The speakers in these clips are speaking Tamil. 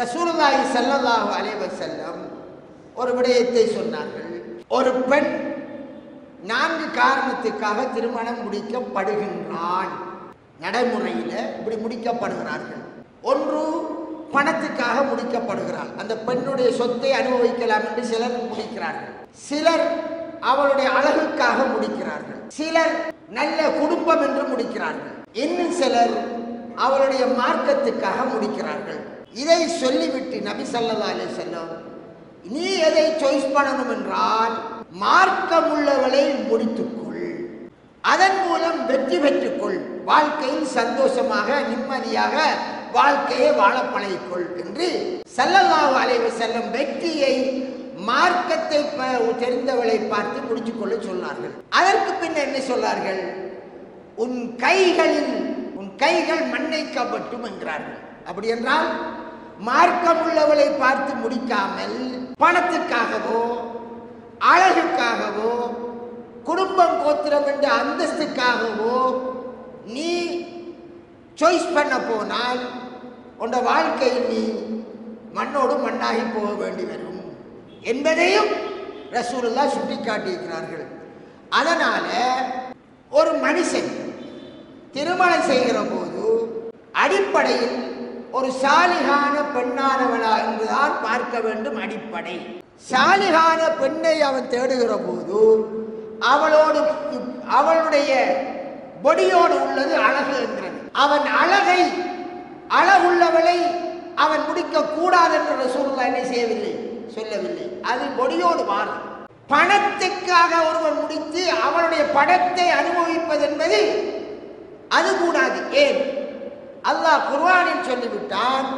ரசூலுல்லாஹி ஸல்லல்லாஹு அலைவர் செல்லம் ஒரு விடயத்தை சொன்னார்கள். ஒரு பெண் நான்கு காரணத்துக்காக திருமணம் முடிக்கப்படுகின்றான். நடைமுறையில் இப்படி முடிக்கப்படுகிறார்கள். ஒன்று பணத்துக்காக முடிக்கப்படுகிறாள். அந்த பெண்ணுடைய சொத்தை அனுபவிக்கலாம் என்று சிலர் முடிக்கிறார்கள். சிலர் அவளுடைய அழகுக்காக முடிக்கிறார்கள். சிலர் நல்ல குடும்பம் என்று முடிக்கிறார்கள். இன்னும் சிலர் அவளுடைய மார்க்கத்துக்காக முடிக்கிறார்கள். இதை சொல்லிவிட்டு நபி சல்லா அலி செல்லம் நீ எதை சாய்ஸ் பண்ணணும் என்றால் மார்க்கம் உள்ளவளை முடித்துக்கொள். அதன் மூலம் வெற்றி பெற்றுக்கொள். வாழ்க்கையில் சந்தோஷமாக நிம்மதியாக வாழ்க்கையை வாழ பழகிக்கொள். என்று ஸல்லல்லாஹு அலைவு செல்லும் வெற்றியை மார்க்கத்தை ப- தெரிந்தவளை பார்த்து முடித்துக்கொள்ள சொன்னார்கள். அதற்கு பின்னர் என்ன சொன்னார்கள்? உன் கைகளில் உன் கைகள் மண்ணை காப்பட்டும் என்கிறார்கள். அப்படி என்றால் மார்க்கம் உள்ளவளை பார்த்து முடிக்காமல் பணத்துக்காகவோ அழகுக்காகவோ குடும்பம் கோத்திரம் என்ற அந்தஸ்துக்காகவோ நீ சாய்ஸ் பண்ண போனால் உன் வாழ்க்கையில் நீ மண்ணோடு மண்ணாகி போக வேண்டி வரும் என்பதையும் ரசூலுல்லா சுட்டி காட்டியிருக்கிறார்கள் அதனால ஒரு மனுஷன் திருமணம் செய்கிற போது அடிப்படையில் ஒரு சாலிகான பெண்ணானவளா என்றுதான் பார்க்க வேண்டும் அடிப்படை. சாலிகான பெண்ணை அவன் தேடுகிற போது அவளோடு அவளுடைய பொடியோடு உள்ளது அழகு என்றது. அவன் அழகை அழகுள்ளவளை அவன் முடிக்க கூடாது என்ற சூழ்நிலை என்ன செய்யவில்லை? சொல்லவில்லை. அது பொடியோடு மாறும். பணத்துக்காக ஒருவன் முடித்து அவனுடைய படத்தை அனுபவிப்பது என்பது அது கூடாது. ஏன்? அல்லாஹ் குர்வானில் சொல்லிவிட்டான்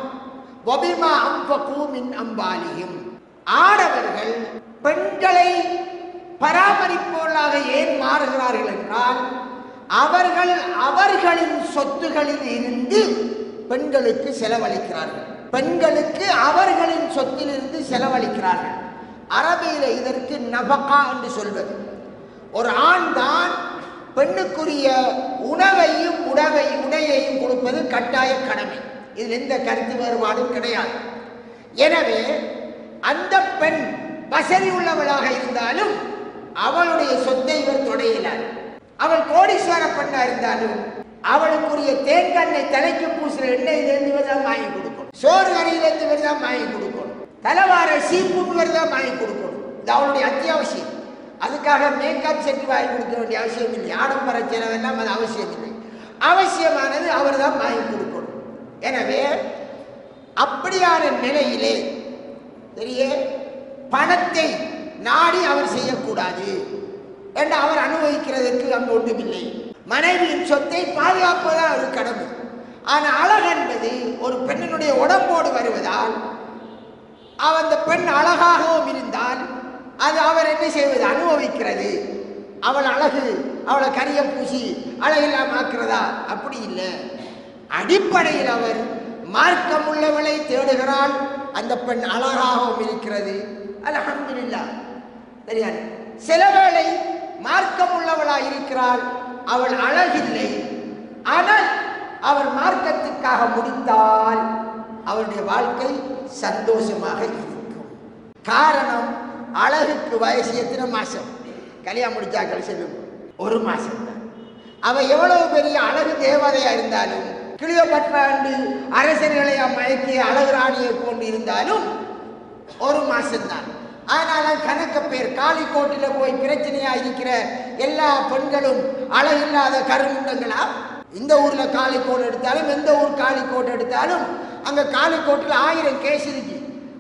வபிமா அம்பகூமின் அம்பாலியும் ஆடவர்கள் பெண்களை பராமரிப்பவர்களாக ஏன் மாறுகிறார்கள் என்றால் அவர்கள் அவர்களின் சொத்துகளில் இருந்து பெண்களுக்கு செலவழிக்கிறார்கள். பெண்களுக்கு அவர்களின் சொத்திலிருந்து செலவழிக்கிறார்கள். அரபியில் இதற்கு நபகா என்று சொல்வது. ஒரு ஆண் தான் பெண்ணுக்குரிய உணவையும் உடவையும் உடையையும் கட்டாய கடமை. இதில் எந்த கருத்து வேறுபாடும் கிடையாது. எனவே அந்த பெண் வசதி உள்ளவளாக இருந்தாலும் அவளுடைய சொத்தை இவர் தொடையினார். அவள் கோடீஸ்வர பெண்ணா இருந்தாலும் அவளுக்குரிய தேங்கண்ணை தலைக்கு பூசுற எண்ணெயிலிருந்து இவர் தான் வாங்கி கொடுக்கணும். சோறு கறியிலிருந்து இவர் தான் வாங்கி கொடுக்கணும். தலைவார சீப்புக்கு இவர் தான் வாங்கி கொடுக்கணும். இது அவளுடைய அத்தியாவசியம். அதுக்காக மேக்கப் செட்டு வாங்கி கொடுக்க வேண்டிய அவசியம் இல்லை. ஆடம்பர செலவெல்லாம் அது அவசியம் இல்லை அவசியமானது அவர் தான் வாங்கி கொடுக்கணும். எனவே அப்படியான நிலையிலே பெரிய பணத்தை நாடி அவர் செய்யக்கூடாது என்று அவர் அனுபவிக்கிறதற்கு அங்கு ஒன்றுமில்லை. மனைவியின் சொத்தை பாதுகாப்பதான் ஒரு கடமை. ஆனால் அழகு என்பது ஒரு பெண்ணினுடைய உடம்போடு வருவதால் அந்த பெண் அழகாகவும் இருந்தால் அது அவர் என்ன செய்வது? அனுபவிக்கிறது. அவள் அழகு அவளை கரிய பூசி அழகில்லாம ஆக்குறதா அப்படி இல்லை. அடிப்படையில் அவர் மார்க்கம் உள்ளவளை தேடுகிறாள். அந்த பெண் அழகாகவும் இருக்கிறது. அல்ஹம்துலில்லாஹ் சரியா? சில வேளை மார்க்கம் உள்ளவளாய் இருக்கிறாள். அவள் அழகில்லை. ஆனால் அவர் மார்க்கத்துக்காக முடித்தால் அவருடைய வாழ்க்கை சந்தோஷமாக இருக்கும். காரணம் அழகுக்கு வயசு எத்தனை மாசம்? கல்யாணம் முடிச்சா கழிச்சது ஒரு மாசம் தான். அவ எவ்வளவு பெரிய அழகு தேவதையா இருந்தாலும் கிளியோபட்ராண்டு அரசர்களை மயக்கி அழகு ராணியை கொண்டு இருந்தாலும் ஒரு மாசம்தான் அதனால கணக்க பேர் காளிக்கோட்டில் போய் பிரச்சனையா இருக்கிற எல்லா பெண்களும் அழகில்லாத கருமுண்டங்களா இந்த ஊர்ல காளிக்கோடு எடுத்தாலும் எந்த ஊர் காளிக்கோடு எடுத்தாலும் அங்க காளிக்கோட்டில் ஆயிரம் கேஸ் இருக்கு.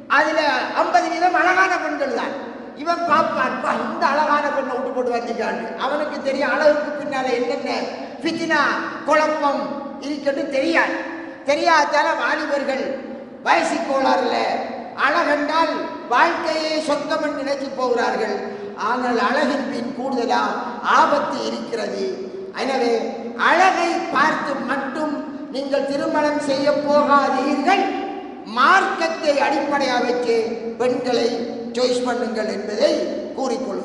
அதுல ஐம்பது வீதம் அழகான பெண்கள் தான். இவன் பார்ப்பான் "பா, இந்த அழகான பெண்ணை விட்டு போட்டு வந்திருக்கான்னு அவனுக்கு தெரியும் அழகுக்கு பின்னால என்னென்ன? ஃபித்னா குழப்பம் இருக்குன்னு தெரியாது. தெரியாதால வாலிபர்கள் வயசு கோளாறுல அழகென்றால் வாழ்க்கையே சொந்தம் நினைச்சு நினைத்து போகிறார்கள். ஆனால் அழகின் பின் கூடுதலா ஆபத்து இருக்கிறது. எனவே அழகை பார்த்து மட்டும் நீங்கள் திருமணம் செய்ய போகாதீர்கள். மார்க்கத்தை அடிப்படையாக வச்சு பெண்களை சாய்ஸ் பண்ணுங்கள் என்பதை கூறிக்கொள்ள